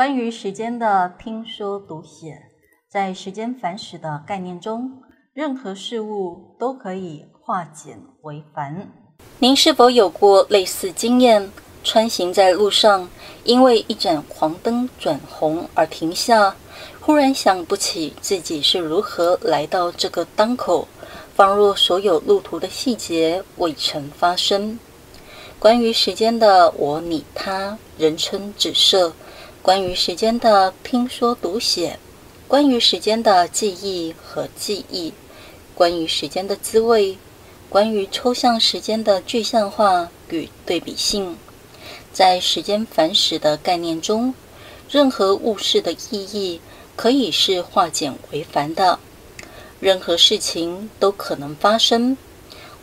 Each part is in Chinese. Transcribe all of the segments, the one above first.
关于时间的听说读写，在时间反史的概念中，任何事物都可以化简为繁。您是否有过类似经验？穿行在路上，因为一盏黄灯转红而停下，忽然想不起自己是如何来到这个当口，仿若所有路途的细节未曾发生。关于时间的我、你、他，人称指涉；关于时间的听说读写；关于时间的记忆和记忆；关于时间的滋味；关于抽象时间的具象化与对比性。在时间反史的概念中，任何物事的意义可以是化简为繁的。任何事情都可能发生。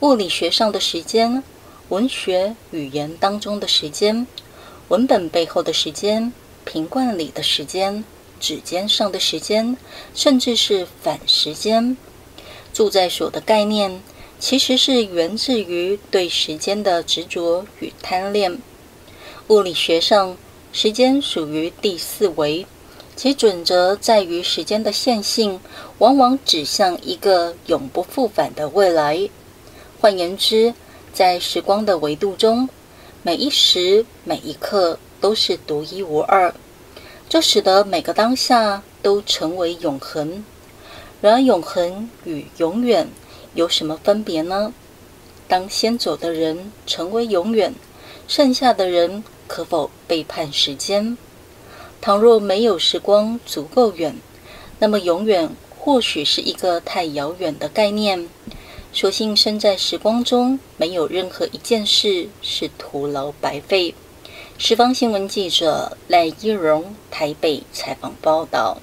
物理学上的时间，文学语言当中的时间，文本背后的时间，瓶罐里的时间，指尖上的时间，甚至是反时间。住在所的概念，其实是源自于对时间的执着与贪恋。物理学上，时间属于第四维，其准则在于时间的线性往往指向一个永不复返的未来。换言之，在时光的维度中，每一时每一刻都是独一无二，这使得每个当下都成为永恒。然而，永恒与永远有什么分别呢？当先走的人成为永远，剩下的人。可否背叛时间？倘若没有时光足够远，那么永远或许是一个太遥远的概念。所幸身在时光中，没有任何一件事是徒劳白费。十方新闻记者赖一荣台北采访报道。